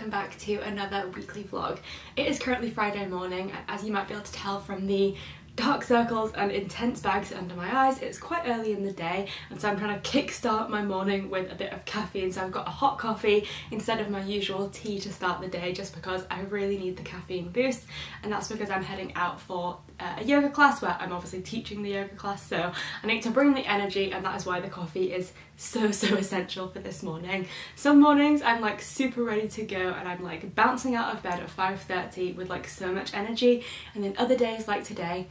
welcome back to another weekly vlog. It is currently Friday morning as you might be able to tell from the circles and intense bags under my eyes. It's quite early in the day and so I'm trying to kickstart my morning with a bit of caffeine. So I've got a hot coffee instead of my usual tea to start the day just because I really need the caffeine boost and that's because I'm heading out for uh, a yoga class where I'm obviously teaching the yoga class so I need to bring the energy and that is why the coffee is so so essential for this morning. Some mornings I'm like super ready to go and I'm like bouncing out of bed at 5.30 with like so much energy and then other days like today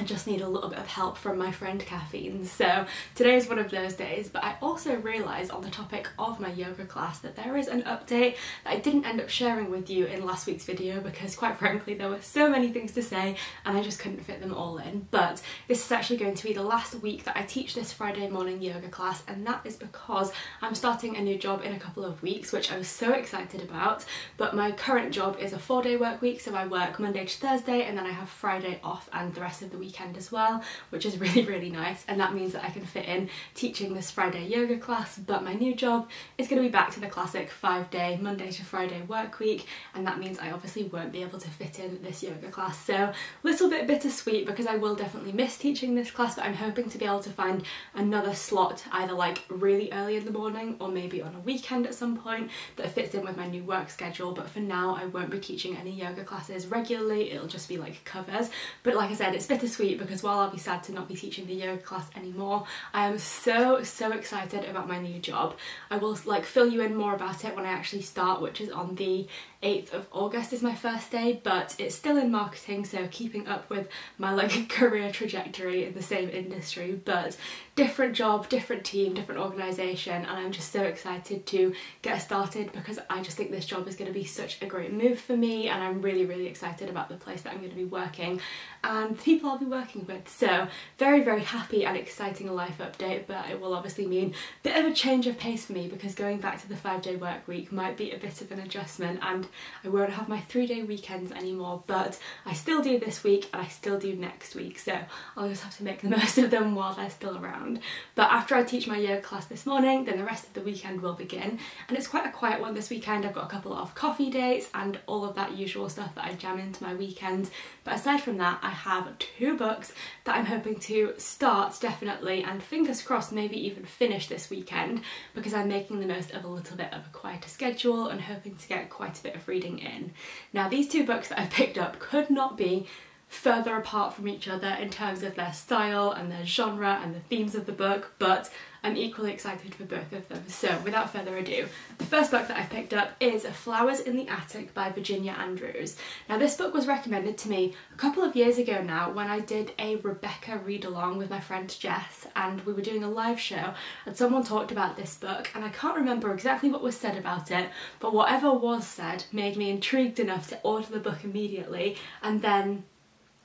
I just need a little bit of help from my friend caffeine. So today is one of those days, but I also realised on the topic of my yoga class that there is an update that I didn't end up sharing with you in last week's video because quite frankly there were so many things to say and I just couldn't fit them all in. But this is actually going to be the last week that I teach this Friday morning yoga class and that is because I'm starting a new job in a couple of weeks which I was so excited about. But my current job is a four day work week so I work Monday to Thursday and then I have Friday off and the rest of the week weekend as well, which is really, really nice. And that means that I can fit in teaching this Friday yoga class, but my new job is going to be back to the classic five day, Monday to Friday work week. And that means I obviously won't be able to fit in this yoga class. So little bit bittersweet because I will definitely miss teaching this class, but I'm hoping to be able to find another slot either like really early in the morning or maybe on a weekend at some point that fits in with my new work schedule. But for now, I won't be teaching any yoga classes regularly. It'll just be like covers. But like I said, it's bittersweet because while I'll be sad to not be teaching the yoga class anymore, I am so, so excited about my new job. I will like fill you in more about it when I actually start, which is on the 8th of August is my first day, but it's still in marketing, so keeping up with my like career trajectory in the same industry, but different job, different team, different organisation, and I'm just so excited to get started because I just think this job is going to be such a great move for me, and I'm really, really excited about the place that I'm going to be working and the people I'll be working with. So very, very happy and exciting life update, but it will obviously mean a bit of a change of pace for me because going back to the five day work week might be a bit of an adjustment and I won't have my three day weekends anymore, but I still do this week and I still do next week. So I'll just have to make the most of them while they're still around. But after I teach my yoga class this morning, then the rest of the weekend will begin. And it's quite a quiet one this weekend. I've got a couple of coffee dates and all of that usual stuff that I jam into my weekend. But aside from that, I have two books that I'm hoping to start definitely and fingers crossed maybe even finish this weekend because I'm making the most of a little bit of a quieter schedule and hoping to get quite a bit of reading in. Now these two books that I've picked up could not be further apart from each other in terms of their style and their genre and the themes of the book, but I'm equally excited for both of them. So without further ado, the first book that I've picked up is Flowers in the Attic by Virginia Andrews. Now this book was recommended to me a couple of years ago now when I did a Rebecca read along with my friend Jess and we were doing a live show and someone talked about this book and I can't remember exactly what was said about it but whatever was said made me intrigued enough to order the book immediately and then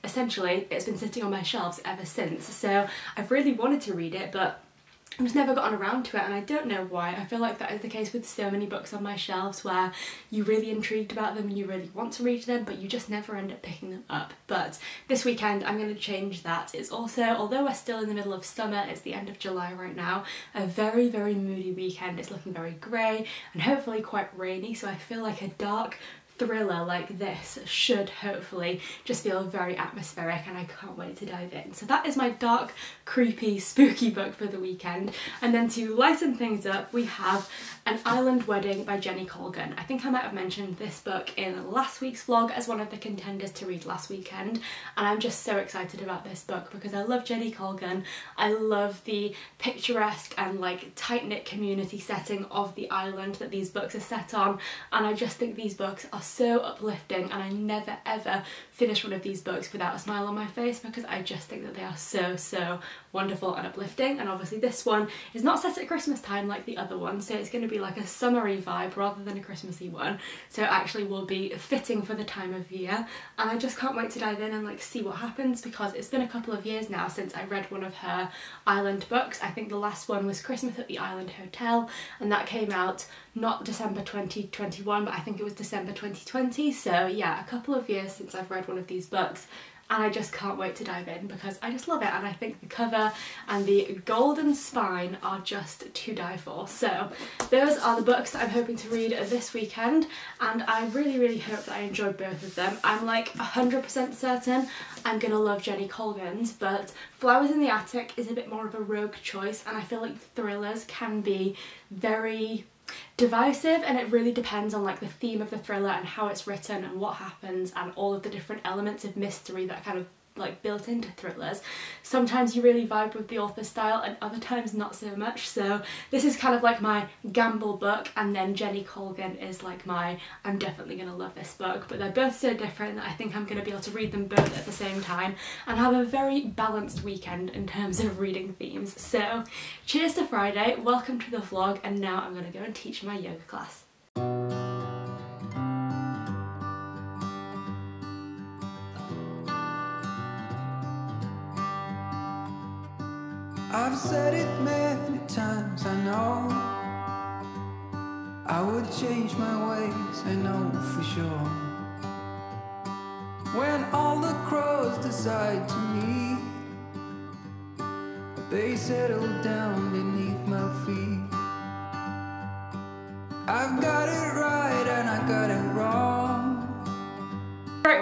essentially it's been sitting on my shelves ever since so I've really wanted to read it but I've just never gotten around to it and I don't know why. I feel like that is the case with so many books on my shelves where you're really intrigued about them and you really want to read them but you just never end up picking them up. But this weekend I'm going to change that. It's also, although we're still in the middle of summer, it's the end of July right now, a very very moody weekend. It's looking very grey and hopefully quite rainy so I feel like a dark thriller like this should hopefully just feel very atmospheric and I can't wait to dive in. So that is my dark, creepy, spooky book for the weekend. And then to lighten things up, we have An Island Wedding by Jenny Colgan. I think I might have mentioned this book in last week's vlog as one of the contenders to read last weekend. And I'm just so excited about this book because I love Jenny Colgan. I love the picturesque and like tight-knit community setting of the island that these books are set on. And I just think these books are so uplifting and I never ever finish one of these books without a smile on my face because I just think that they are so so wonderful and uplifting and obviously this one is not set at Christmas time like the other one so it's going to be like a summery vibe rather than a Christmassy one. So it actually will be fitting for the time of year. And I just can't wait to dive in and like see what happens because it's been a couple of years now since I read one of her island books. I think the last one was Christmas at the Island Hotel and that came out not December 2021 but I think it was December 2020 so yeah a couple of years since I've read one of these books and I just can't wait to dive in because I just love it and I think the cover and the golden spine are just to die for. So those are the books that I'm hoping to read this weekend and I really really hope that I enjoy both of them. I'm like 100% certain I'm gonna love Jenny Colgan's but Flowers in the Attic is a bit more of a rogue choice and I feel like thrillers can be very divisive and it really depends on like the theme of the thriller and how it's written and what happens and all of the different elements of mystery that kind of like built into thrillers. Sometimes you really vibe with the author's style and other times not so much so this is kind of like my gamble book and then Jenny Colgan is like my I'm definitely gonna love this book but they're both so different that I think I'm gonna be able to read them both at the same time and have a very balanced weekend in terms of reading themes. So cheers to Friday, welcome to the vlog and now I'm gonna go and teach my yoga class. I've said it many times, I know. I would change my ways, I know for sure. When all the crows decide to meet They settle down beneath my feet. I've got it right and I got it wrong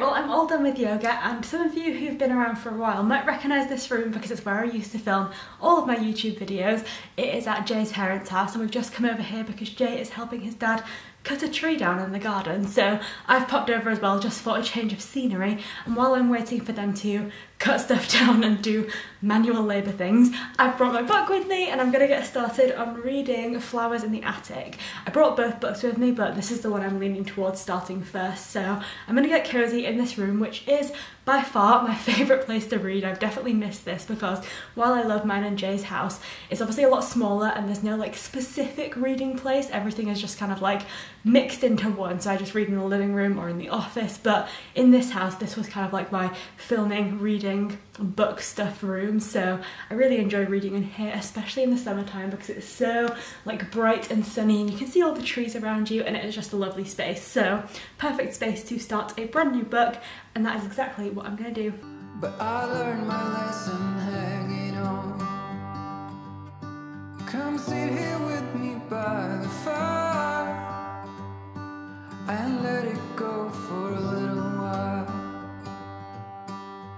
well I'm all done with yoga and some of you who've been around for a while might recognise this room because it's where I used to film all of my YouTube videos. It is at Jay's parents' house and we've just come over here because Jay is helping his dad cut a tree down in the garden. So I've popped over as well just for a change of scenery. And while I'm waiting for them to cut stuff down and do manual labour things I've brought my book with me and I'm gonna get started on reading Flowers in the Attic. I brought both books with me but this is the one I'm leaning towards starting first. So I'm gonna get cosy in this room which is by far my favourite place to read. I've definitely missed this because while I love mine and Jay's house, it's obviously a lot smaller and there's no like specific reading place. Everything is just kind of like mixed into one. So I just read in the living room or in the office. But in this house, this was kind of like my filming, reading, book stuff room. So I really enjoy reading in here, especially in the summertime because it's so like bright and sunny and you can see all the trees around you and it is just a lovely space. So perfect space to start a brand new book and that is exactly what I'm gonna do. But I learned my lesson hanging on. Come sit here with me by the fire and let it go for a little while.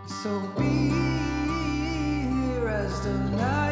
So be here as the night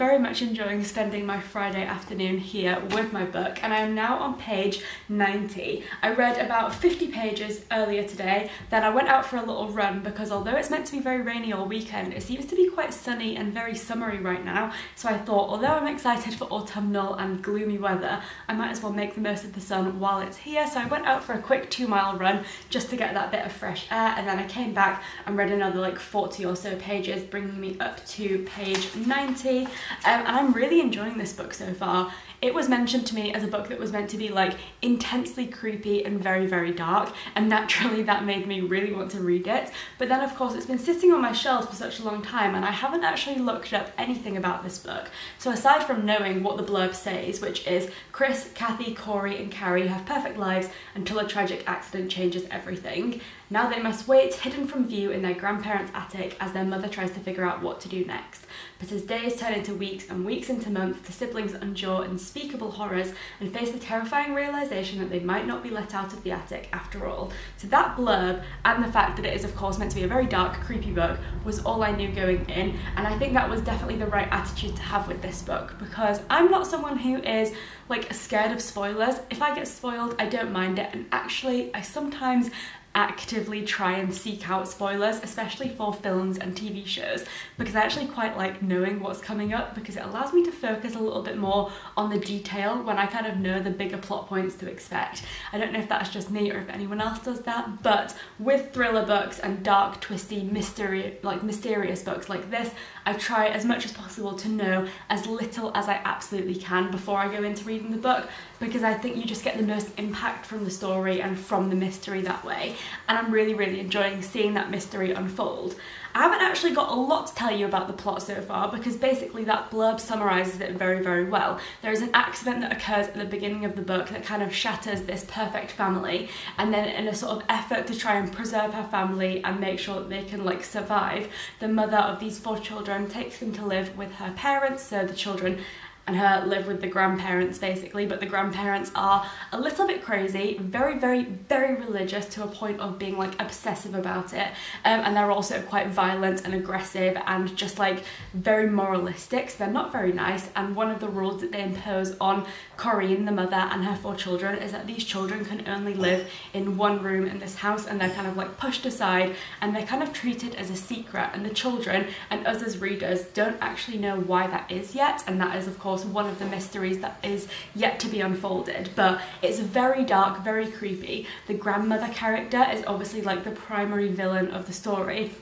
very much enjoying spending my Friday afternoon here with my book and I'm now on page 90. I read about 50 pages earlier today, then I went out for a little run because although it's meant to be very rainy all weekend, it seems to be quite sunny and very summery right now. So I thought, although I'm excited for autumnal and gloomy weather, I might as well make the most of the sun while it's here. So I went out for a quick two mile run just to get that bit of fresh air and then I came back and read another like 40 or so pages, bringing me up to page 90 90 um, and I'm really enjoying this book so far. It was mentioned to me as a book that was meant to be like intensely creepy and very very dark and naturally that made me really want to read it but then of course it's been sitting on my shelves for such a long time and I haven't actually looked up anything about this book so aside from knowing what the blurb says which is Chris, Cathy, Cory and Carrie have perfect lives until a tragic accident changes everything Now they must wait hidden from view in their grandparents' attic as their mother tries to figure out what to do next. But as days turn into weeks and weeks into months, the siblings endure unspeakable horrors and face the terrifying realization that they might not be let out of the attic after all. So that blurb and the fact that it is of course meant to be a very dark, creepy book was all I knew going in, and I think that was definitely the right attitude to have with this book because I'm not someone who is like scared of spoilers. If I get spoiled, I don't mind it, and actually, I sometimes actively try and seek out spoilers, especially for films and TV shows, because I actually quite like knowing what's coming up because it allows me to focus a little bit more on the detail when I kind of know the bigger plot points to expect. I don't know if that's just me or if anyone else does that, but with thriller books and dark, twisty, mystery, like mysterious books like this, I try as much as possible to know as little as I absolutely can before I go into reading the book because I think you just get the most impact from the story and from the mystery that way. And I'm really, really enjoying seeing that mystery unfold. I haven't actually got a lot to tell you about the plot so far because basically that blurb summarises it very, very well. There is an accident that occurs at the beginning of the book that kind of shatters this perfect family, and then in a sort of effort to try and preserve her family and make sure that they can like survive, the mother of these four children takes them to live with her parents, so the children and her live with the grandparents basically, but the grandparents are a little bit crazy, very, very, very religious to a point of being like obsessive about it. Um, and they're also quite violent and aggressive and just like very moralistic. So they're not very nice. And one of the rules that they impose on Corinne, the mother, and her four children is that these children can only live in one room in this house and they're kind of like pushed aside and they're kind of treated as a secret. And the children and us as readers don't actually know why that is yet. And that is, of course, one of the mysteries that is yet to be unfolded but it's very dark very creepy. The grandmother character is obviously like the primary villain of the story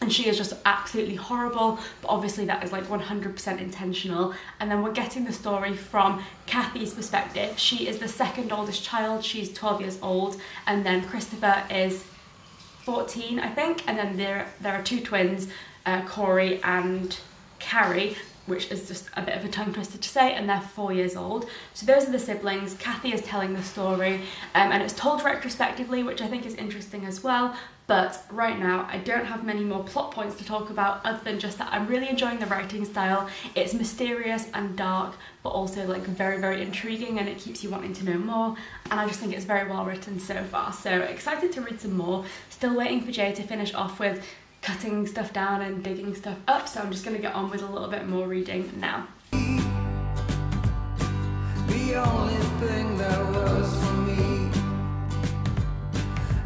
and she is just absolutely horrible but obviously that is like 100% intentional. And then we're getting the story from Cathy's perspective. She is the second oldest child. She's 12 years old. And then Christopher is 14 I think. And then there there are two twins uh, Cory and Carrie which is just a bit of a tongue twister to say, and they're four years old. So those are the siblings. Cathy is telling the story, um, and it's told retrospectively, which I think is interesting as well. But right now, I don't have many more plot points to talk about other than just that I'm really enjoying the writing style. It's mysterious and dark, but also like very, very intriguing and it keeps you wanting to know more. And I just think it's very well written so far. So excited to read some more. Still waiting for Jay to finish off with cutting stuff down and digging stuff up so I'm just to get on with a little bit more reading now.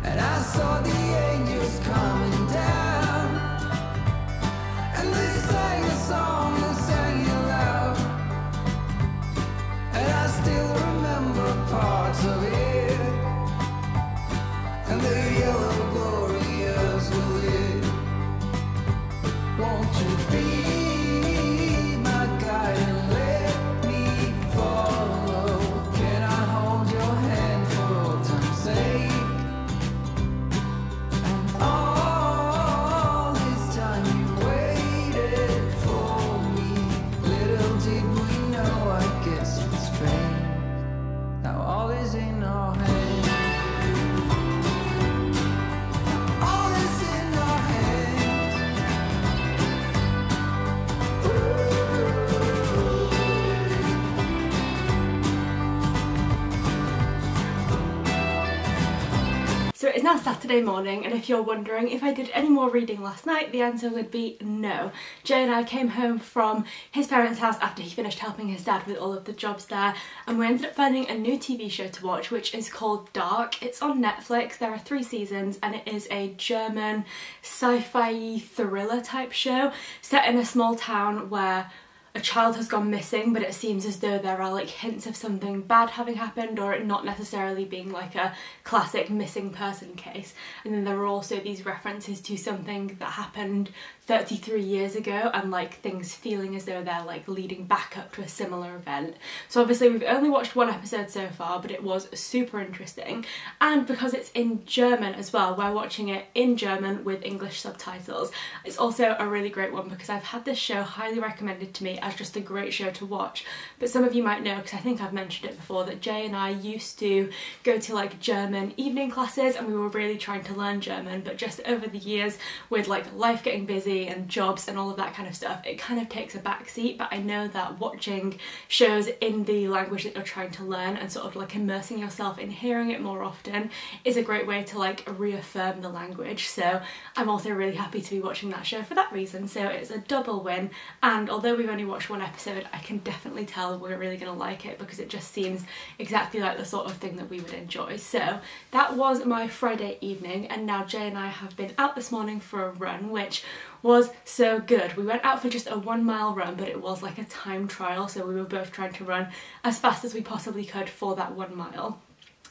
And I saw the angels now Saturday morning and if you're wondering if I did any more reading last night, the answer would be no. Jay and I came home from his parents' house after he finished helping his dad with all of the jobs there and we ended up finding a new TV show to watch which is called Dark. It's on Netflix, there are three seasons and it is a German sci-fi thriller type show set in a small town where a child has gone missing but it seems as though there are like hints of something bad having happened or it not necessarily being like a classic missing person case. And then there are also these references to something that happened 33 years ago and like things feeling as though they're like leading back up to a similar event. So obviously we've only watched one episode so far but it was super interesting and because it's in German as well we're watching it in German with English subtitles. It's also a really great one because I've had this show highly recommended to me as just a great show to watch. But some of you might know, because I think I've mentioned it before, that Jay and I used to go to like German evening classes and we were really trying to learn German, but just over the years with like life getting busy and jobs and all of that kind of stuff, it kind of takes a backseat. But I know that watching shows in the language that you're trying to learn and sort of like immersing yourself in hearing it more often is a great way to like reaffirm the language. So I'm also really happy to be watching that show for that reason. So it's a double win. And although we've only watched one episode, I can definitely tell we're really going to like it because it just seems exactly like the sort of thing that we would enjoy. So that was my Friday evening. And now Jay and I have been out this morning for a run, which was so good. We went out for just a one mile run, but it was like a time trial, so we were both trying to run as fast as we possibly could for that one mile.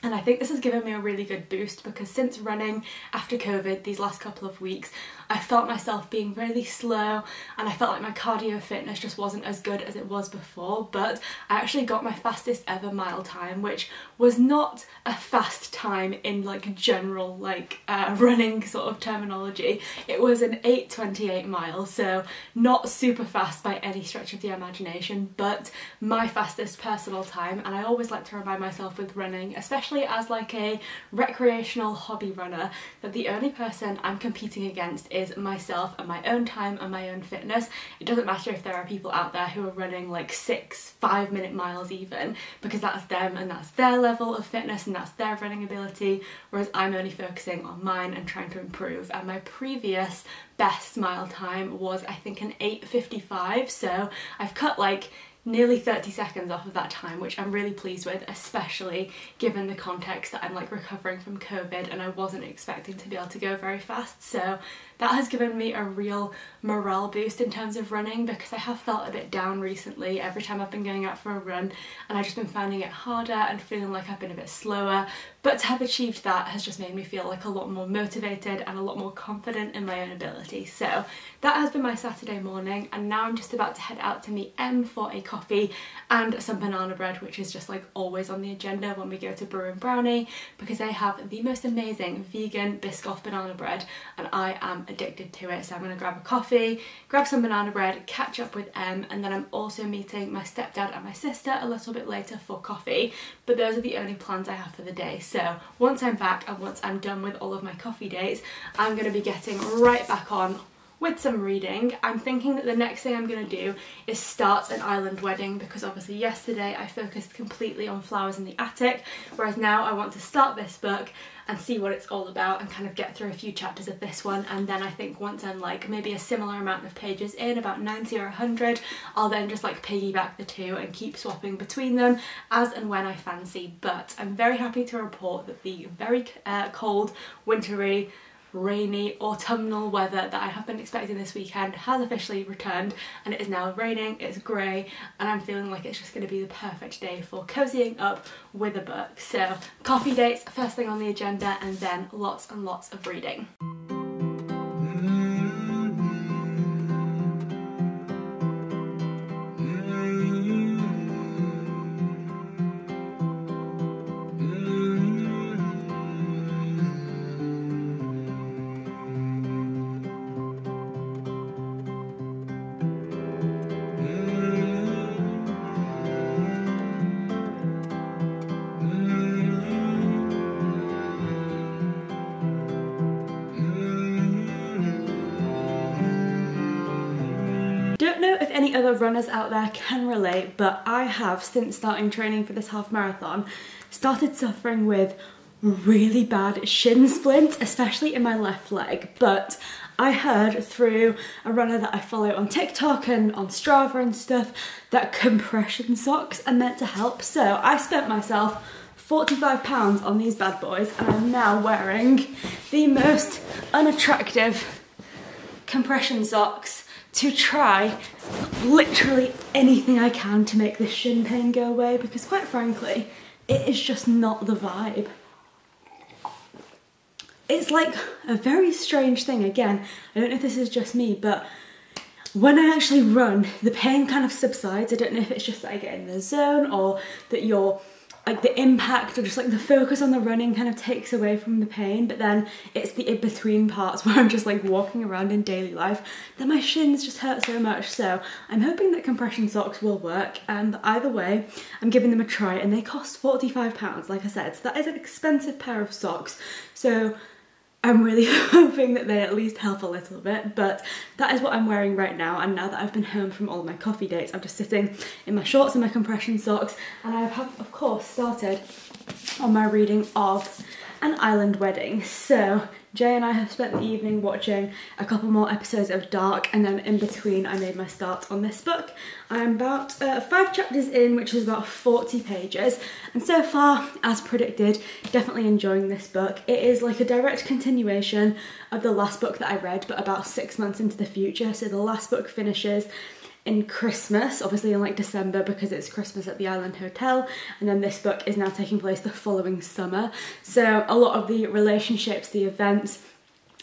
And I think this has given me a really good boost because since running after COVID these last couple of weeks, I felt myself being really slow and I felt like my cardio fitness just wasn't as good as it was before but I actually got my fastest ever mile time which was not a fast time in like general like uh, running sort of terminology. It was an 8.28 mile, so not super fast by any stretch of the imagination but my fastest personal time and I always like to remind myself with running especially as like a recreational hobby runner that the only person I'm competing against is myself and my own time and my own fitness. It doesn't matter if there are people out there who are running like six, five minute miles even, because that's them and that's their level of fitness and that's their running ability, whereas I'm only focusing on mine and trying to improve. And my previous best mile time was I think an 8.55, so I've cut like nearly 30 seconds off of that time which I'm really pleased with especially given the context that I'm like recovering from COVID and I wasn't expecting to be able to go very fast so that has given me a real morale boost in terms of running because I have felt a bit down recently every time I've been going out for a run and I've just been finding it harder and feeling like I've been a bit slower. But to have achieved that has just made me feel like a lot more motivated and a lot more confident in my own ability. So that has been my Saturday morning and now I'm just about to head out to meet Em for a coffee and some banana bread which is just like always on the agenda when we go to Brew and Brownie because they have the most amazing vegan Biscoff banana bread and I am addicted to it. So I'm going to grab a coffee, grab some banana bread, catch up with Em and then I'm also meeting my stepdad and my sister a little bit later for coffee. But those are the only plans I have for the day. So once I'm back and once I'm done with all of my coffee dates I'm going to be getting right back on with some reading. I'm thinking that the next thing I'm going to do is start an island wedding because obviously yesterday I focused completely on flowers in the attic whereas now I want to start this book and see what it's all about and kind of get through a few chapters of this one and then I think once I'm like maybe a similar amount of pages in, about 90 or 100, I'll then just like piggyback the two and keep swapping between them as and when I fancy but I'm very happy to report that the very uh, cold, wintry, rainy autumnal weather that I have been expecting this weekend has officially returned and it is now raining, it's grey and I'm feeling like it's just going to be the perfect day for cozying up with a book. So coffee dates first thing on the agenda and then lots and lots of reading. Runners out there can relate, but I have, since starting training for this half marathon, started suffering with really bad shin splints, especially in my left leg. But I heard through a runner that I follow on TikTok and on Strava and stuff that compression socks are meant to help. So I spent myself 45 pounds on these bad boys and I'm now wearing the most unattractive compression socks to try literally anything I can to make this shin pain go away because quite frankly, it is just not the vibe. It's like a very strange thing again, I don't know if this is just me, but when I actually run, the pain kind of subsides. I don't know if it's just that I get in the zone or that you're like the impact or just like the focus on the running kind of takes away from the pain but then it's the in-between parts where I'm just like walking around in daily life that my shins just hurt so much. So I'm hoping that compression socks will work and either way I'm giving them a try and they cost 45 pounds like I said. So that is an expensive pair of socks. So I'm really hoping that they at least help a little bit, but that is what I'm wearing right now. And now that I've been home from all my coffee dates, I'm just sitting in my shorts and my compression socks. And I have, of course, started on my reading of An Island Wedding. So Jay and I have spent the evening watching a couple more episodes of Dark and then in between I made my start on this book. I'm about uh, five chapters in which is about 40 pages and so far as predicted definitely enjoying this book. It is like a direct continuation of the last book that I read but about six months into the future so the last book finishes in Christmas, obviously in like December because it's Christmas at the Island Hotel, and then this book is now taking place the following summer. So a lot of the relationships, the events,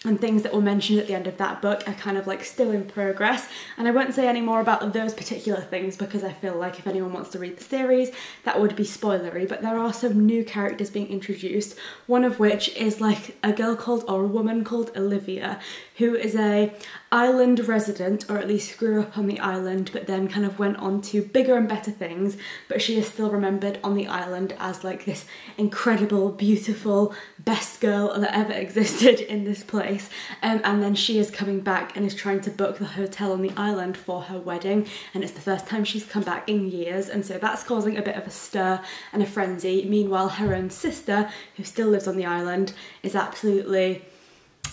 and things that were mentioned at the end of that book are kind of like still in progress and I won't say any more about those particular things because I feel like if anyone wants to read the series that would be spoilery but there are some new characters being introduced one of which is like a girl called or a woman called Olivia who is a island resident or at least grew up on the island but then kind of went on to bigger and better things but she is still remembered on the island as like this incredible beautiful best girl that ever existed in this place. Um, and then she is coming back and is trying to book the hotel on the island for her wedding and it's the first time she's come back in years and so that's causing a bit of a stir and a frenzy. Meanwhile her own sister who still lives on the island is absolutely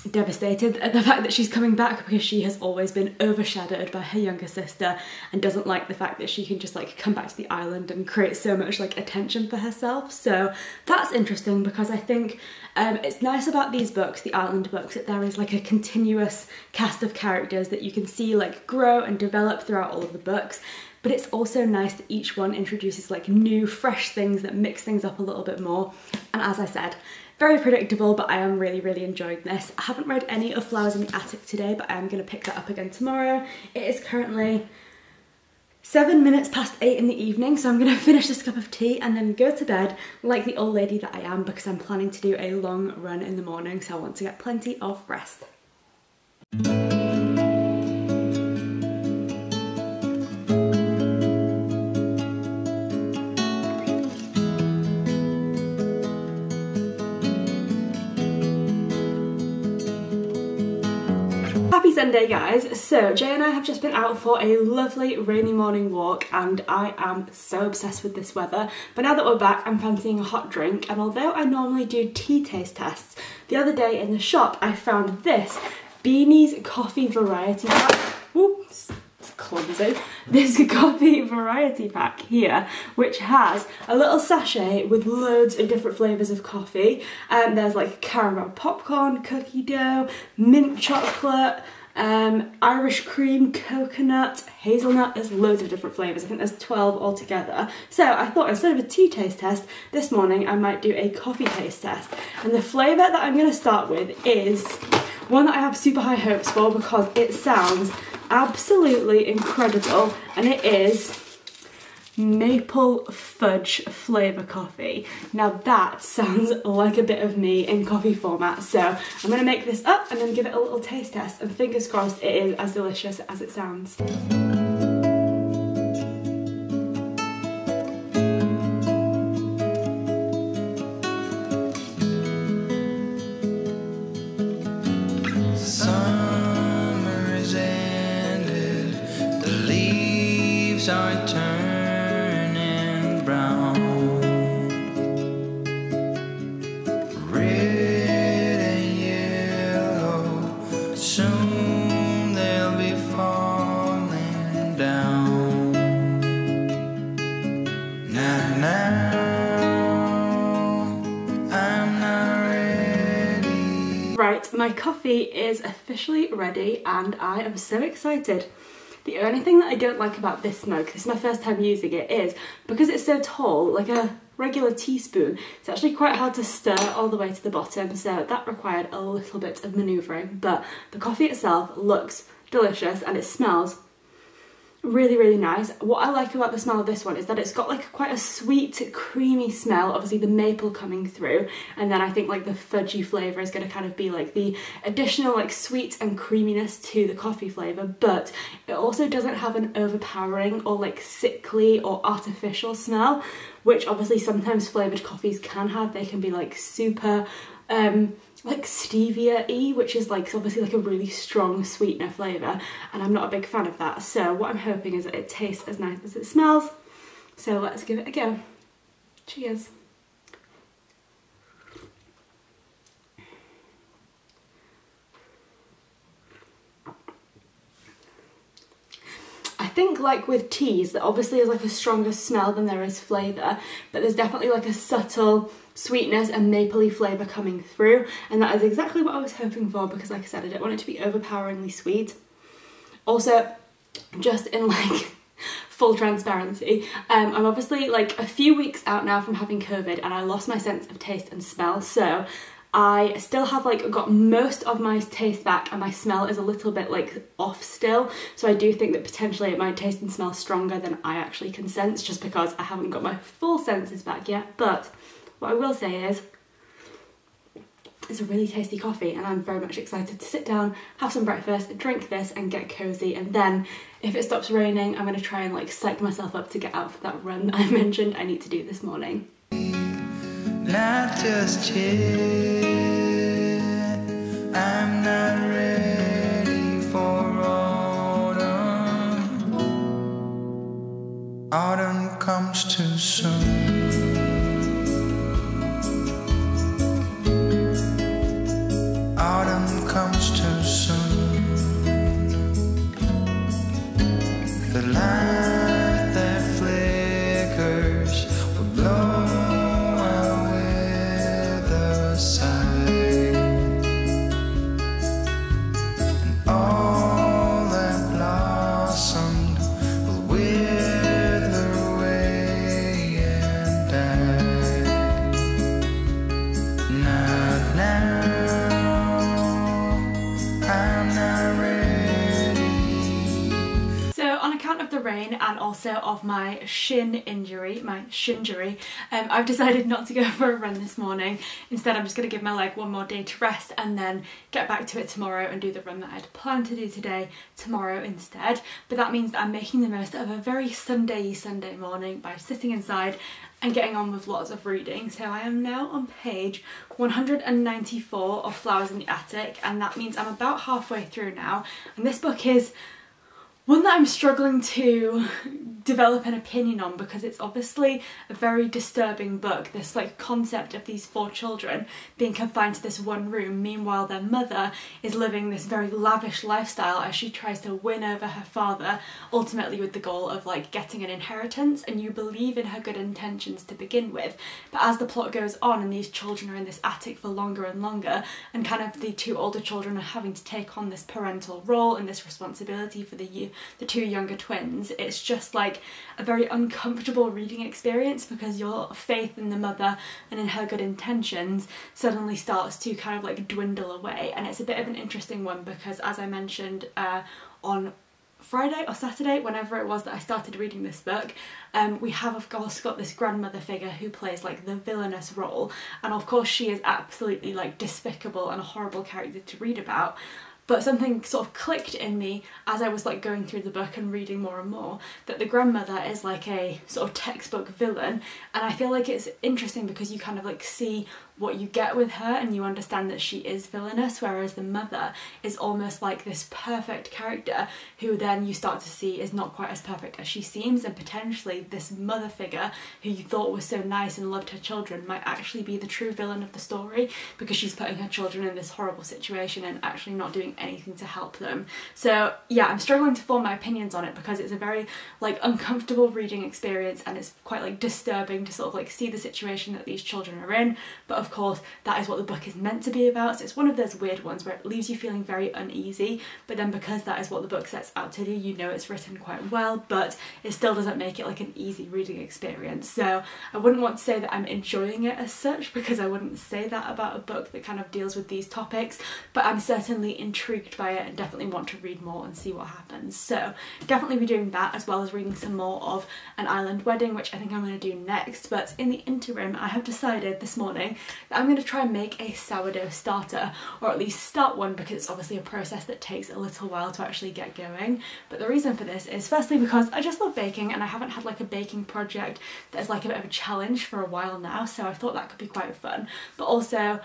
devastated at the fact that she's coming back because she has always been overshadowed by her younger sister and doesn't like the fact that she can just like come back to the island and create so much like attention for herself. So that's interesting because I think um, it's nice about these books the island books that there is like a continuous cast of characters that you can see like grow and develop throughout all of the books. But it's also nice that each one introduces like new fresh things that mix things up a little bit more. And as I said very predictable, but I am really, really enjoying this. I haven't read any of Flowers in the Attic today, but I am going to pick that up again tomorrow. It is currently seven minutes past eight in the evening, so I'm going to finish this cup of tea and then go to bed like the old lady that I am because I'm planning to do a long run in the morning, so I want to get plenty of rest. Sunday guys. So Jay and I have just been out for a lovely rainy morning walk and I am so obsessed with this weather. But now that we're back I'm fancying a hot drink and although I normally do tea taste tests, the other day in the shop I found this Beanies Coffee Variety Pack. It's clumsy. This coffee variety pack here, which has a little sachet with loads of different flavours of coffee. And um, there's like caramel popcorn, cookie dough, mint chocolate, um, Irish cream, coconut, hazelnut, there's loads of different flavours. I think there's 12 altogether. So I thought instead of a tea taste test, this morning I might do a coffee taste test. And the flavour that I'm going to start with is one that I have super high hopes for because it sounds absolutely incredible and it is maple fudge flavour coffee. Now that sounds like a bit of me in coffee format, so I'm going to make this up and then give it a little taste test and fingers crossed it is as delicious as it sounds. Right, my coffee is officially ready and I am so excited. The only thing that I don't like about this mug, this is my first time using it, is because it's so tall, like a regular teaspoon, it's actually quite hard to stir all the way to the bottom, so that required a little bit of manoeuvring, but the coffee itself looks delicious and it smells really really nice. What i like about the smell of this one is that it's got like quite a sweet creamy smell. Obviously the maple coming through. And then i think like the fudgy flavor is going to kind of be like the additional like sweet and creaminess to the coffee flavor. But it also doesn't have an overpowering or like sickly or artificial smell which obviously sometimes flavored coffees can have. They can be like super um like stevia e, which is like obviously like a really strong sweetener flavour, and I'm not a big fan of that. So what I'm hoping is that it tastes as nice as it smells. So let's give it a go. Cheers. Think like with teas that obviously is like a stronger smell than there is flavour but there's definitely like a subtle sweetness and mapley flavour coming through and that is exactly what I was hoping for because like I said I don't want it to be overpoweringly sweet. Also just in like full transparency um, I'm obviously like a few weeks out now from having COVID and I lost my sense of taste and smell so I still have like got most of my taste back and my smell is a little bit like off still. So I do think that potentially it might taste and smell stronger than I actually can sense just because I haven't got my full senses back yet. But what I will say is, it's a really tasty coffee and I'm very much excited to sit down, have some breakfast, drink this and get cozy. And then if it stops raining I'm going to try and like psych myself up to get out for that run that I mentioned I need to do this morning. Not just yet, I'm not ready for autumn. Autumn comes too soon. Rain and also of my shin injury, my shinjury, um, I've decided not to go for a run this morning. Instead I'm just going to give my leg one more day to rest and then get back to it tomorrow and do the run that I'd planned to do today tomorrow instead. But that means that I'm making the most of a very Sunday Sunday morning by sitting inside and getting on with lots of reading. So I am now on page 194 of Flowers in the Attic and that means I'm about halfway through now and this book is one that I'm struggling to develop an opinion on because it's obviously a very disturbing book. This like concept of these four children being confined to this one room meanwhile their mother is living this very lavish lifestyle as she tries to win over her father ultimately with the goal of like getting an inheritance and you believe in her good intentions to begin with. But as the plot goes on and these children are in this attic for longer and longer and kind of the two older children are having to take on this parental role and this responsibility for the the two younger twins it's just like a very uncomfortable reading experience because your faith in the mother and in her good intentions suddenly starts to kind of like dwindle away. And it's a bit of an interesting one because as I mentioned uh, on Friday or Saturday, whenever it was that I started reading this book, um, we have of course got this grandmother figure who plays like the villainous role. And of course she is absolutely like despicable and a horrible character to read about but something sort of clicked in me as I was like going through the book and reading more and more that the grandmother is like a sort of textbook villain. And I feel like it's interesting because you kind of like see what you get with her and you understand that she is villainous whereas the mother is almost like this perfect character who then you start to see is not quite as perfect as she seems and potentially this mother figure who you thought was so nice and loved her children might actually be the true villain of the story because she's putting her children in this horrible situation and actually not doing anything to help them. So yeah I'm struggling to form my opinions on it because it's a very like uncomfortable reading experience and it's quite like disturbing to sort of like see the situation that these children are in but of course that is what the book is meant to be about. So it's one of those weird ones where it leaves you feeling very uneasy but then because that is what the book sets out to do you know it's written quite well but it still doesn't make it like an easy reading experience. So I wouldn't want to say that I'm enjoying it as such because I wouldn't say that about a book that kind of deals with these topics but I'm certainly intrigued by it and definitely want to read more and see what happens. So definitely be doing that as well as reading some more of An Island Wedding which I think I'm going to do next. But in the interim I have decided this morning I'm going to try and make a sourdough starter or at least start one because it's obviously a process that takes a little while to actually get going. But the reason for this is firstly because I just love baking and I haven't had like a baking project that is like a bit of a challenge for a while now so I thought that could be quite fun. But also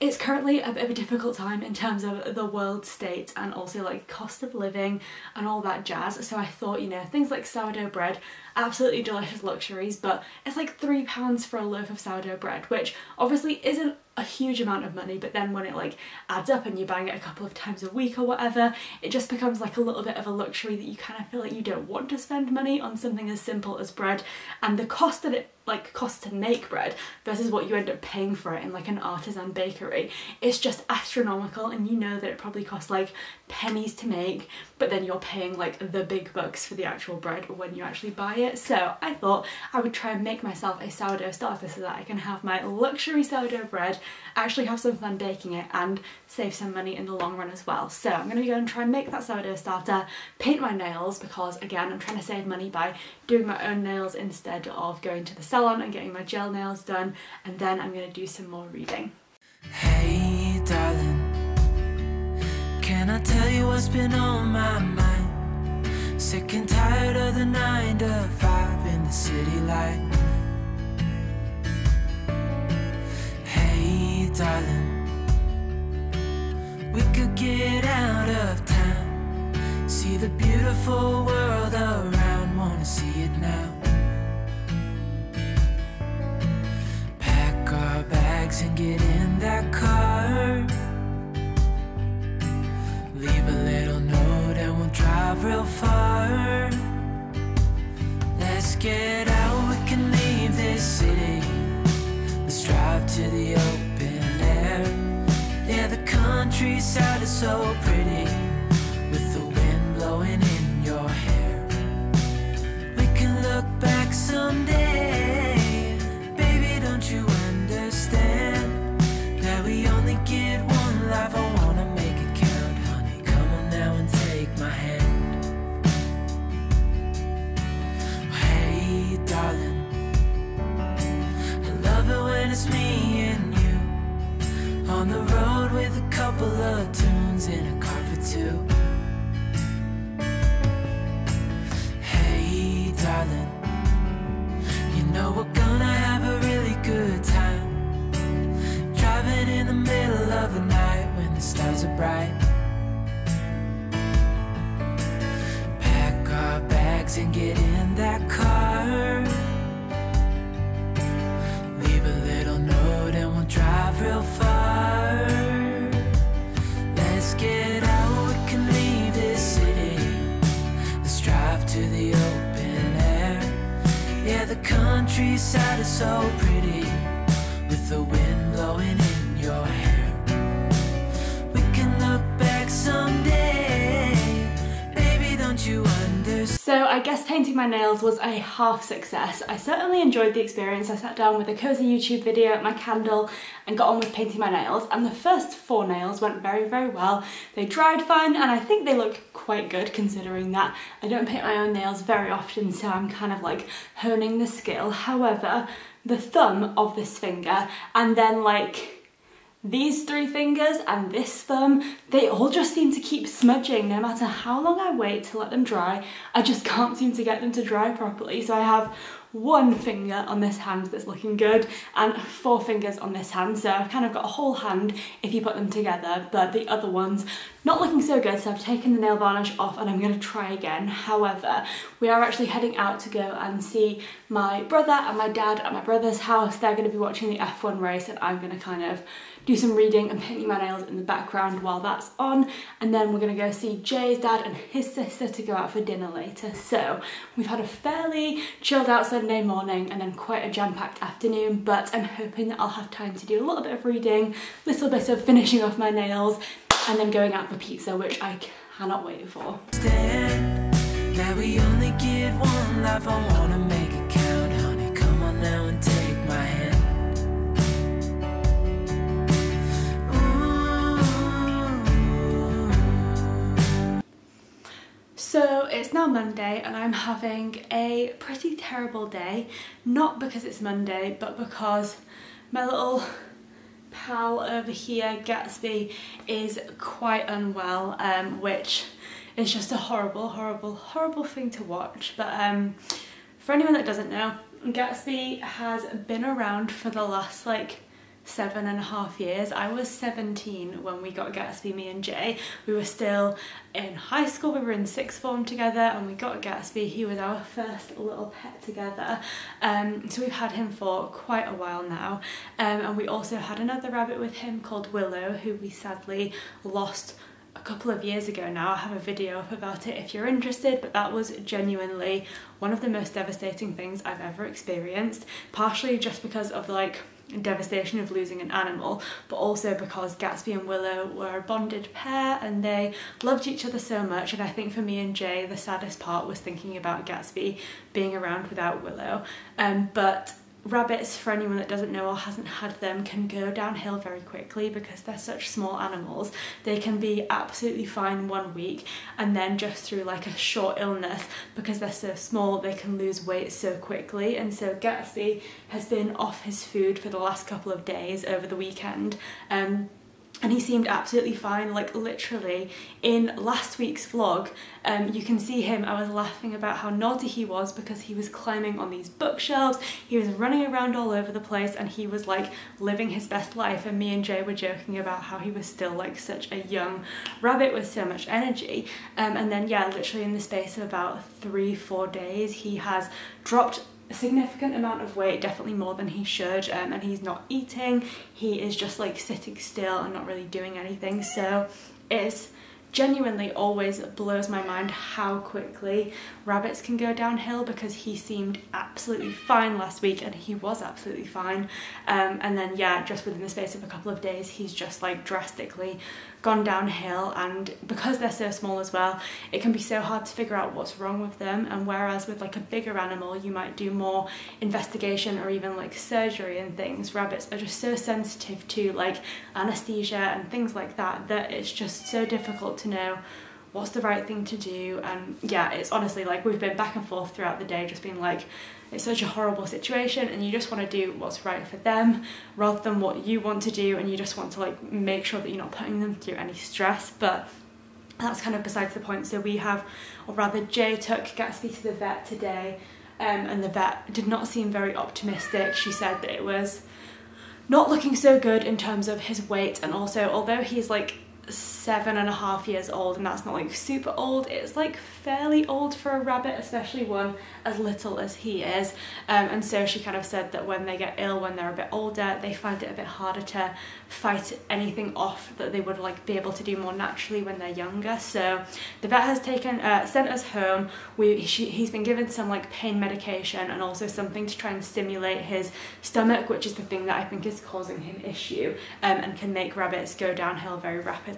it's currently a bit of a difficult time in terms of the world state and also like cost of living and all that jazz. So I thought you know things like sourdough bread absolutely delicious luxuries but it's like three pounds for a loaf of sourdough bread which obviously isn't a huge amount of money but then when it like adds up and you're buying it a couple of times a week or whatever it just becomes like a little bit of a luxury that you kind of feel like you don't want to spend money on something as simple as bread. And the cost that it like costs to make bread versus what you end up paying for it in like an artisan bakery. It's just astronomical and you know that it probably costs like pennies to make but then you're paying like the big bucks for the actual bread when you actually buy it. So I thought I would try and make myself a sourdough starter so that I can have my luxury sourdough bread actually have some fun baking it and save some money in the long run as well. So I'm going to go and try and make that sourdough starter paint my nails because again I'm trying to save money by doing my own nails instead of going to the salon and getting my gel nails done and then I'm going to do some more reading. Hey darling Can I tell you what's been on my mind? Sick and tired of the 9 to 5 in the city life Hey darling We could get out of town See the beautiful world around Wanna see it now bags and get in that car. Leave a little note and we'll drive real far. Let's get out, we can leave this city. Let's drive to the open air. Yeah, the countryside is so pretty With the wind blowing in your hair. We can look back someday couple of tunes in a car for two painting my nails was a half success. I certainly enjoyed the experience. I sat down with a cozy YouTube video, my candle, and got on with painting my nails. And the first four nails went very, very well. They dried fine, and I think they look quite good considering that I don't paint my own nails very often, so I'm kind of like honing the skill. However, the thumb of this finger, and then like these three fingers and this thumb, they all just seem to keep smudging no matter how long I wait to let them dry. I just can't seem to get them to dry properly. So I have one finger on this hand that's looking good and four fingers on this hand. So I've kind of got a whole hand if you put them together, but the other one's not looking so good. So I've taken the nail varnish off and I'm gonna try again. However, we are actually heading out to go and see my brother and my dad at my brother's house. They're gonna be watching the F1 race and I'm gonna kind of do some reading and painting my nails in the background while that's on. And then we're gonna go see Jay's dad and his sister to go out for dinner later. So we've had a fairly chilled out Sunday morning and then quite a jam-packed afternoon, but I'm hoping that I'll have time to do a little bit of reading, little bit of finishing off my nails, and then going out for pizza, which I cannot wait for. Stand, So it's now Monday and I'm having a pretty terrible day. Not because it's Monday, but because my little pal over here, Gatsby, is quite unwell, um, which is just a horrible, horrible, horrible thing to watch. But um, for anyone that doesn't know, Gatsby has been around for the last like seven and a half years. I was 17 when we got Gatsby, me and Jay. We were still in high school, we were in sixth form together and we got Gatsby. He was our first little pet together. Um, so we've had him for quite a while now. Um, and we also had another rabbit with him called Willow, who we sadly lost a couple of years ago now. I have a video up about it if you're interested, but that was genuinely one of the most devastating things I've ever experienced, partially just because of like devastation of losing an animal, but also because Gatsby and Willow were a bonded pair and they loved each other so much. And I think for me and Jay, the saddest part was thinking about Gatsby being around without Willow. Um, but rabbits, for anyone that doesn't know or hasn't had them, can go downhill very quickly because they're such small animals. They can be absolutely fine one week and then just through like a short illness, because they're so small, they can lose weight so quickly. And so Gatsby has been off his food for the last couple of days over the weekend. Um, and he seemed absolutely fine. Like literally in last week's vlog um, you can see him I was laughing about how naughty he was because he was climbing on these bookshelves. He was running around all over the place and he was like living his best life. And me and Jay were joking about how he was still like such a young rabbit with so much energy. Um, and then yeah literally in the space of about three four days he has dropped a significant amount of weight, definitely more than he should, um, and he's not eating. He is just like sitting still and not really doing anything. So it's genuinely always blows my mind how quickly rabbits can go downhill because he seemed absolutely fine last week and he was absolutely fine um, and then yeah just within the space of a couple of days he's just like drastically gone downhill and because they're so small as well it can be so hard to figure out what's wrong with them. And whereas with like a bigger animal you might do more investigation or even like surgery and things rabbits are just so sensitive to like anesthesia and things like that that it's just so difficult to know what's the right thing to do? And yeah it's honestly like we've been back and forth throughout the day just being like it's such a horrible situation and you just want to do what's right for them rather than what you want to do and you just want to like make sure that you're not putting them through any stress. But that's kind of besides the point. So we have or rather Jay took Gatsby to the vet today um, and the vet did not seem very optimistic. She said that it was not looking so good in terms of his weight and also although he's like seven and a half years old and that's not like super old. It's like fairly old for a rabbit especially one as little as he is. Um, and so she kind of said that when they get ill when they're a bit older they find it a bit harder to fight anything off that they would like be able to do more naturally when they're younger. So the vet has taken uh, sent us home. We she, he's been given some like pain medication and also something to try and stimulate his stomach which is the thing that I think is causing him issue um, and can make rabbits go downhill very rapidly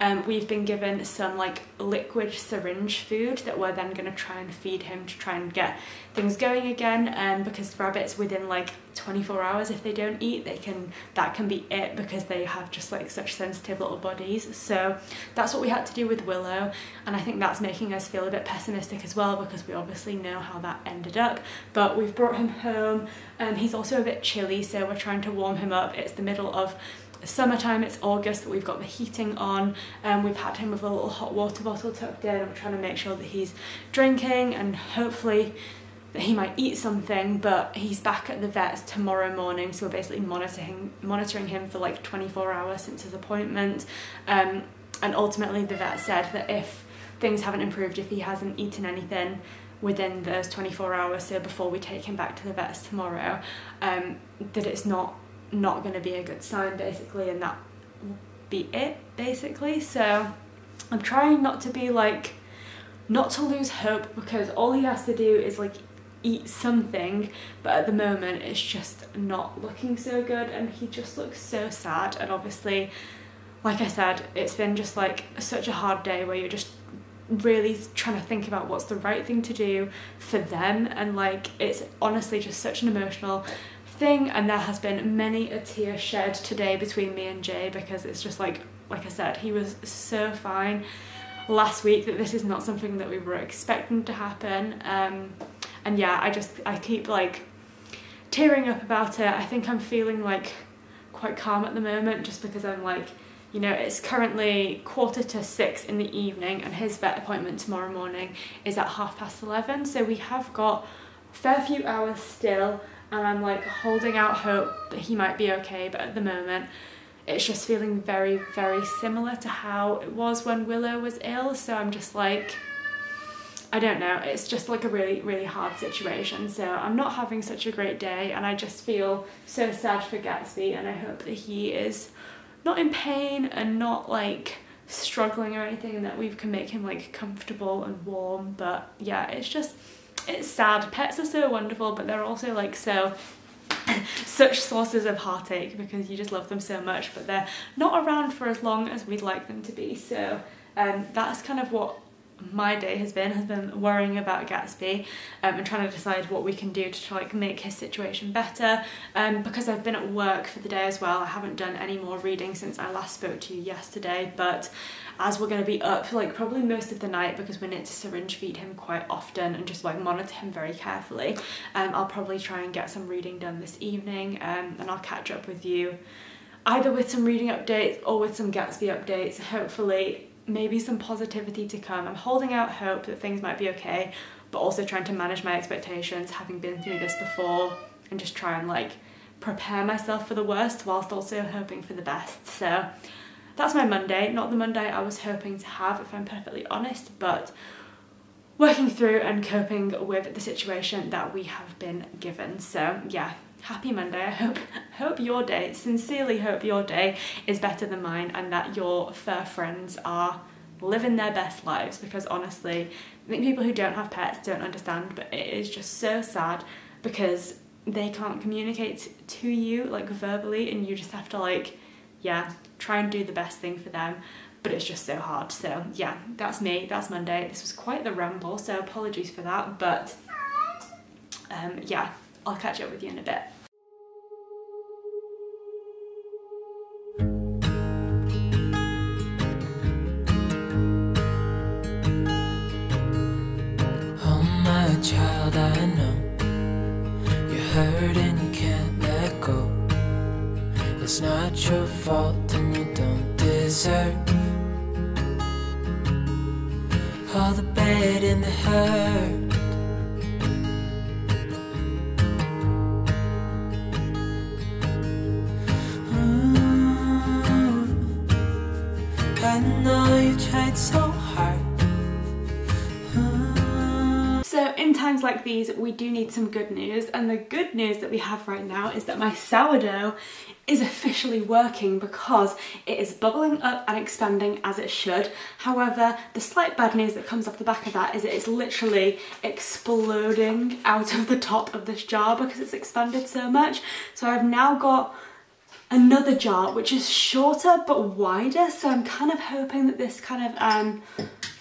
um, we've been given some like liquid syringe food that we're then going to try and feed him to try and get things going again um, because rabbits within like 24 hours if they don't eat they can that can be it because they have just like such sensitive little bodies. So that's what we had to do with Willow and I think that's making us feel a bit pessimistic as well because we obviously know how that ended up. But we've brought him home and um, he's also a bit chilly so we're trying to warm him up. It's the middle of summertime it's August but we've got the heating on. And we've had him with a little hot water bottle tucked in we're trying to make sure that he's drinking and hopefully that he might eat something but he's back at the vet's tomorrow morning so we're basically monitoring monitoring him for like 24 hours since his appointment. Um, and ultimately the vet said that if things haven't improved if he hasn't eaten anything within those 24 hours so before we take him back to the vets tomorrow um, that it's not not going to be a good sign basically and that will be it basically. So I'm trying not to be like not to lose hope because all he has to do is like eat something but at the moment it's just not looking so good and he just looks so sad. And obviously like I said it's been just like such a hard day where you're just really trying to think about what's the right thing to do for them. And like it's honestly just such an emotional thing and there has been many a tear shed today between me and Jay because it's just like like I said he was so fine last week that this is not something that we were expecting to happen. Um, and yeah I just I keep like tearing up about it. I think I'm feeling like quite calm at the moment just because I'm like you know it's currently quarter to six in the evening and his vet appointment tomorrow morning is at half past 11 so we have got fair few hours still and I'm like holding out hope that he might be okay but at the moment it's just feeling very very similar to how it was when Willow was ill. So I'm just like I don't know. It's just like a really really hard situation. So I'm not having such a great day and I just feel so sad for Gatsby and I hope that he is not in pain and not like struggling or anything and that we can make him like comfortable and warm. But yeah it's just it's sad. Pets are so wonderful but they're also like so such sources of heartache because you just love them so much but they're not around for as long as we'd like them to be. So um, that's kind of what my day has been has been worrying about Gatsby um, and trying to decide what we can do to like make his situation better. Um, because I've been at work for the day as well I haven't done any more reading since I last spoke to you yesterday but as we're going to be up for like probably most of the night because we need to syringe feed him quite often and just like monitor him very carefully um, I'll probably try and get some reading done this evening um, and I'll catch up with you either with some reading updates or with some Gatsby updates hopefully maybe some positivity to come. I'm holding out hope that things might be okay, but also trying to manage my expectations, having been through this before, and just try and like prepare myself for the worst whilst also hoping for the best. So that's my Monday, not the Monday I was hoping to have, if I'm perfectly honest, but working through and coping with the situation that we have been given. So yeah, happy Monday. I hope hope your day, sincerely hope your day is better than mine and that your fur friends are living their best lives because honestly, I think people who don't have pets don't understand, but it is just so sad because they can't communicate to you like verbally and you just have to like yeah, try and do the best thing for them but it's just so hard. So yeah, that's me, that's Monday. This was quite the ramble, so apologies for that, but um, yeah, I'll catch up with you in a bit. Oh my child, I know You're hurt and you can't let go It's not your fault deserve All the bad and the hurt. Ooh, I know you tried so times like these, we do need some good news. And the good news that we have right now is that my sourdough is officially working because it is bubbling up and expanding as it should. However, the slight bad news that comes off the back of that is it is literally exploding out of the top of this jar because it's expanded so much. So I've now got another jar which is shorter but wider so I'm kind of hoping that this kind of um,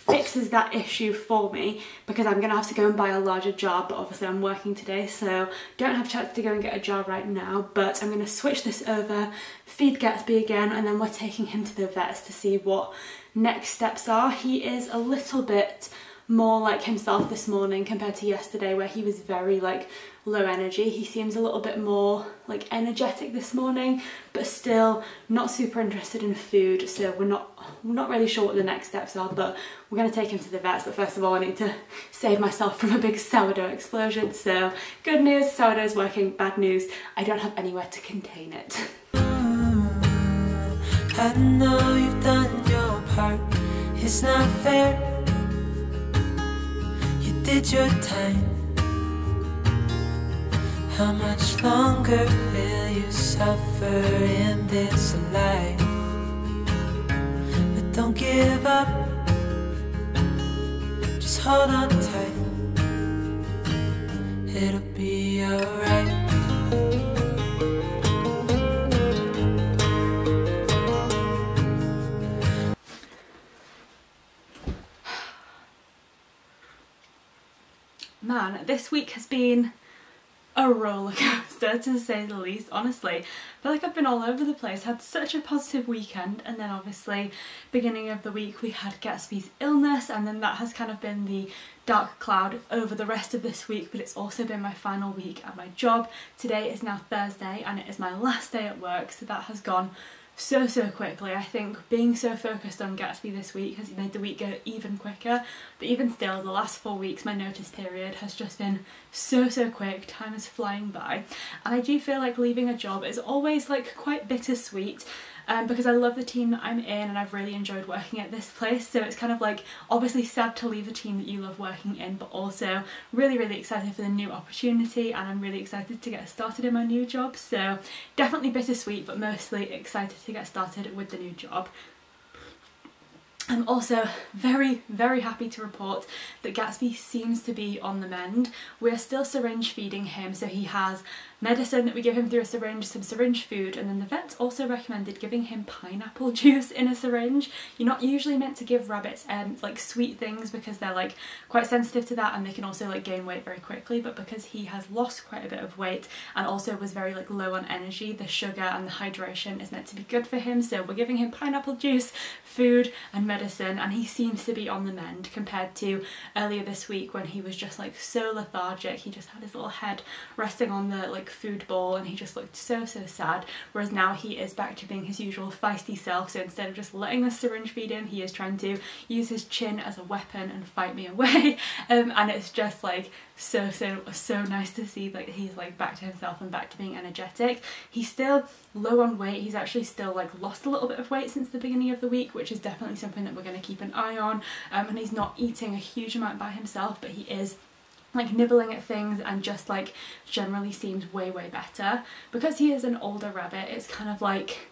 fixes that issue for me because I'm gonna have to go and buy a larger jar but obviously I'm working today so don't have chance to go and get a jar right now but I'm gonna switch this over, feed Gatsby again and then we're taking him to the vets to see what next steps are. He is a little bit more like himself this morning compared to yesterday where he was very like low energy. He seems a little bit more like energetic this morning but still not super interested in food so we're not we're not really sure what the next steps are but we're going to take him to the vets but first of all I need to save myself from a big sourdough explosion so good news sourdough is working. Bad news I don't have anywhere to contain it. Mm, I know you've done your part, it's not fair. You did your time How much longer will you suffer in this life? But don't give up, just hold on tight. It'll be alright. Man, this week has been a roller coaster to say the least, honestly. I feel like I've been all over the place, had such a positive weekend and then obviously beginning of the week we had Gatsby's illness and then that has kind of been the dark cloud over the rest of this week but it's also been my final week at my job. Today is now Thursday and it is my last day at work so that has gone so so quickly. I think being so focused on Gatsby this week has made the week go even quicker. But even still the last four weeks my notice period has just been so so quick, time is flying by. And I do feel like leaving a job is always like quite bittersweet um, because I love the team that I'm in and I've really enjoyed working at this place so it's kind of like obviously sad to leave the team that you love working in but also really really excited for the new opportunity and I'm really excited to get started in my new job so definitely bittersweet but mostly excited to get started with the new job. I'm also very, very happy to report that Gatsby seems to be on the mend. We're still syringe feeding him, so he has medicine that we give him through a syringe, some syringe food, and then the vets also recommended giving him pineapple juice in a syringe. You're not usually meant to give rabbits um, like sweet things because they're like quite sensitive to that and they can also like gain weight very quickly, but because he has lost quite a bit of weight and also was very like low on energy, the sugar and the hydration is meant to be good for him, so we're giving him pineapple juice, food and medicine, and he seems to be on the mend compared to earlier this week when he was just like so lethargic. He just had his little head resting on the like food bowl and he just looked so so sad. Whereas now he is back to being his usual feisty self. So instead of just letting the syringe feed him he is trying to use his chin as a weapon and fight me away. Um, and it's just like so so so nice to see that he's like back to himself and back to being energetic. He's still low on weight. He's actually still like lost a little bit of weight since the beginning of the week which is definitely something that we're going to keep an eye on. Um, and he's not eating a huge amount by himself but he is like nibbling at things and just like generally seems way way better. Because he is an older rabbit it's kind of like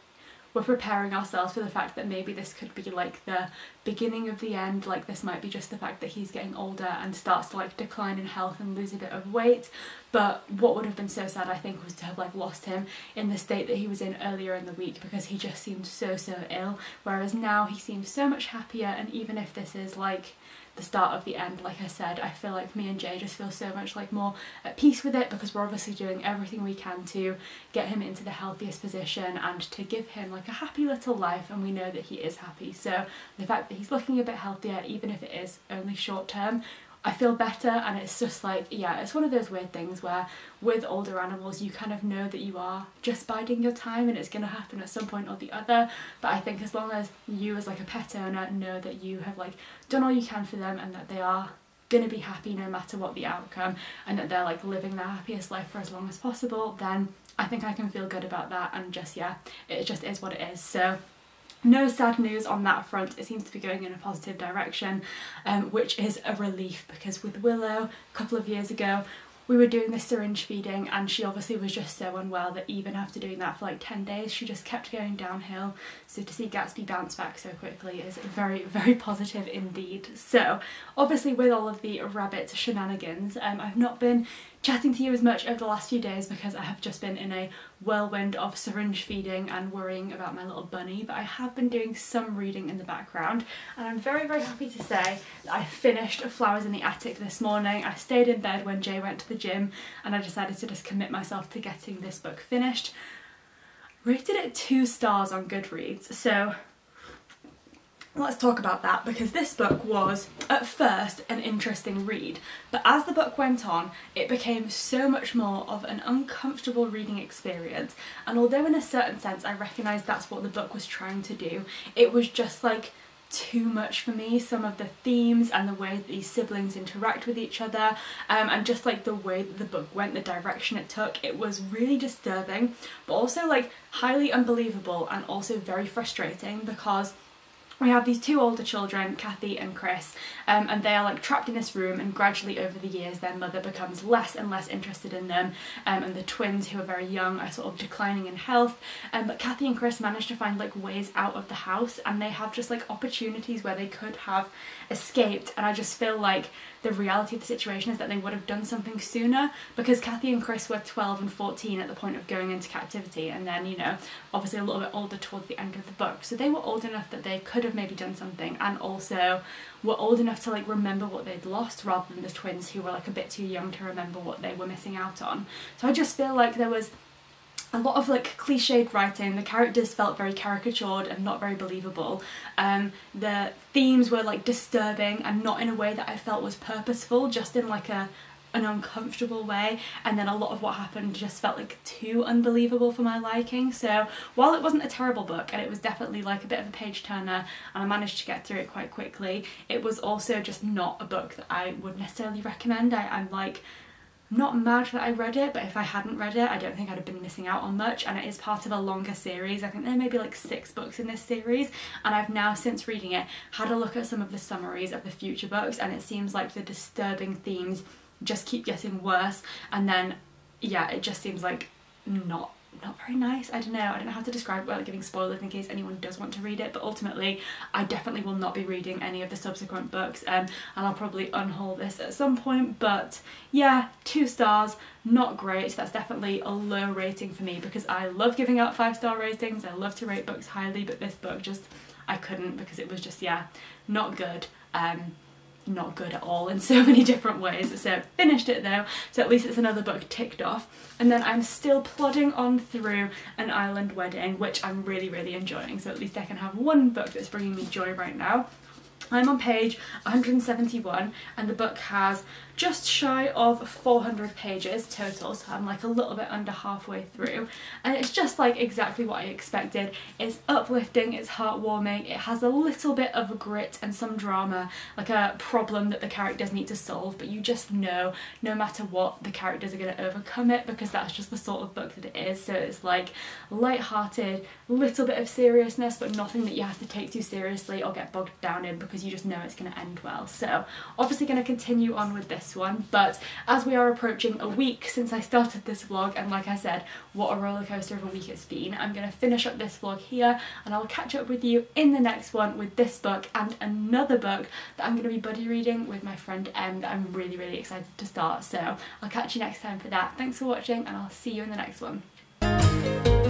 we're preparing ourselves for the fact that maybe this could be like the beginning of the end like this might be just the fact that he's getting older and starts to like decline in health and lose a bit of weight but what would have been so sad I think was to have like lost him in the state that he was in earlier in the week because he just seemed so so ill whereas now he seems so much happier and even if this is like the start of the end like I said I feel like me and Jay just feel so much like more at peace with it because we're obviously doing everything we can to get him into the healthiest position and to give him like a happy little life and we know that he is happy. So the fact that he's looking a bit healthier even if it is only short term I feel better and it's just like yeah it's one of those weird things where with older animals you kind of know that you are just biding your time and it's going to happen at some point or the other. But I think as long as you as like a pet owner know that you have like done all you can for them and that they are going to be happy no matter what the outcome and that they're like living their happiest life for as long as possible then I think I can feel good about that and just yeah it just is what it is. So no sad news on that front, it seems to be going in a positive direction, um, which is a relief because with Willow a couple of years ago we were doing the syringe feeding and she obviously was just so unwell that even after doing that for like 10 days she just kept going downhill. So to see Gatsby bounce back so quickly is very very positive indeed. So obviously with all of the rabbit shenanigans um, I've not been chatting to you as much over the last few days because I have just been in a whirlwind of syringe feeding and worrying about my little bunny but I have been doing some reading in the background and I'm very very happy to say that I finished Flowers in the Attic this morning. I stayed in bed when Jay went to the gym and I decided to just commit myself to getting this book finished. Rated it two stars on Goodreads so Let's talk about that because this book was at first an interesting read. But as the book went on it became so much more of an uncomfortable reading experience. And although in a certain sense I recognise that's what the book was trying to do it was just like too much for me. Some of the themes and the way that these siblings interact with each other um, and just like the way that the book went the direction it took it was really disturbing but also like highly unbelievable and also very frustrating because we have these two older children, Cathy and Chris, um, and they are like trapped in this room and gradually over the years their mother becomes less and less interested in them um, and the twins who are very young are sort of declining in health. Um, but Cathy and Chris manage to find like ways out of the house and they have just like opportunities where they could have escaped and I just feel like the reality of the situation is that they would have done something sooner because Cathy and Chris were 12 and 14 at the point of going into captivity and then you know obviously a little bit older towards the end of the book. So they were old enough that they could have maybe done something and also were old enough to like remember what they'd lost rather than the twins who were like a bit too young to remember what they were missing out on. So I just feel like there was a lot of like cliched writing. The characters felt very caricatured and not very believable. Um, the themes were like disturbing and not in a way that I felt was purposeful, just in like a an uncomfortable way and then a lot of what happened just felt like too unbelievable for my liking so while it wasn't a terrible book and it was definitely like a bit of a page turner and I managed to get through it quite quickly it was also just not a book that I would necessarily recommend I, I'm like not mad that I read it, but if I hadn't read it, I don't think I'd have been missing out on much. And it is part of a longer series. I think there may be like six books in this series. And I've now, since reading it, had a look at some of the summaries of the future books. And it seems like the disturbing themes just keep getting worse and then yeah it just seems like not not very nice. I don't know. I don't know how to describe it without giving spoilers in case anyone does want to read it but ultimately I definitely will not be reading any of the subsequent books um, and I'll probably unhaul this at some point but yeah two stars not great. That's definitely a low rating for me because I love giving out five star ratings. I love to rate books highly but this book just I couldn't because it was just yeah not good. Um, not good at all in so many different ways. So finished it though, so at least it's another book ticked off. And then I'm still plodding on through An Island Wedding, which I'm really, really enjoying. So at least I can have one book that's bringing me joy right now. I'm on page 171 and the book has just shy of 400 pages total so I'm like a little bit under halfway through and it's just like exactly what I expected. It's uplifting, it's heartwarming, it has a little bit of grit and some drama like a problem that the characters need to solve but you just know no matter what the characters are going to overcome it because that's just the sort of book that it is so it's like light-hearted, little bit of seriousness but nothing that you have to take too seriously or get bogged down in because you just know it's going to end well. So obviously going to continue on with this one, but as we are approaching a week since I started this vlog, and like I said, what a roller coaster of a week it's been, I'm going to finish up this vlog here and I'll catch up with you in the next one with this book and another book that I'm going to be buddy reading with my friend Em that I'm really, really excited to start. So I'll catch you next time for that. Thanks for watching and I'll see you in the next one.